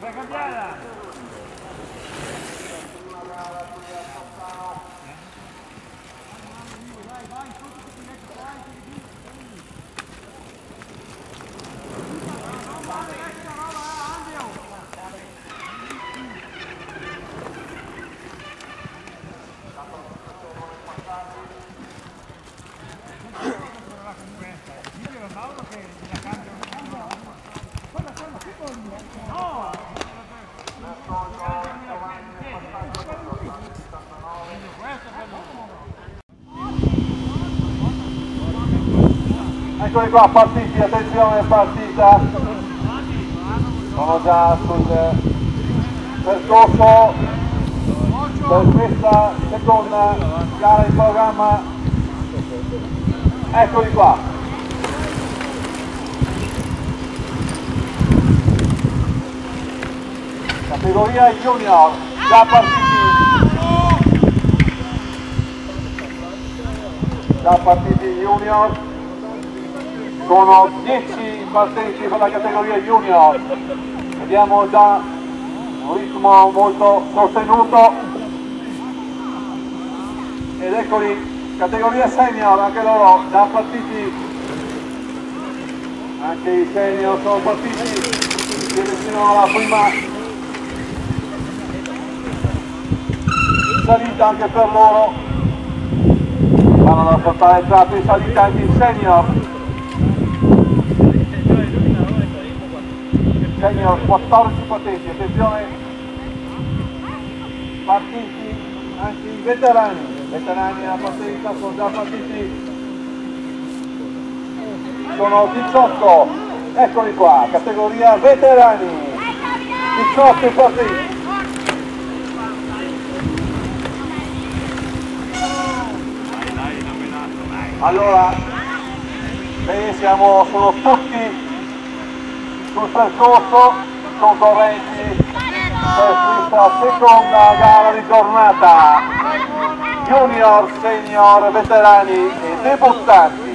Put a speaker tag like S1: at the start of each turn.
S1: Vai, campeão! Eccoli qua, partiti, attenzione, partita. Sono già sul percorso per questa seconda gara in programma. Eccoli qua. Categoria junior, già partiti. Già partiti junior. Sono 10 partecipi per la categoria junior. Vediamo già un ritmo molto sostenuto. Ed eccoli, categoria senior, anche loro già partiti. Anche i senior sono partiti. Si avvicinano alla prima salita anche per loro. Vanno ad affrontare il tratto in salita anche i senior. Senior 14 potenti attenzione. Partiti anche i veterani. Veterani alla partenza sono già partiti. Sono 18 eccoli qua categoria veterani. 18 partiti Allora, bene, siamo, sono tutti sul percorso concorrenti per questa seconda gara di giornata. Junior, senior, veterani e debuttanti.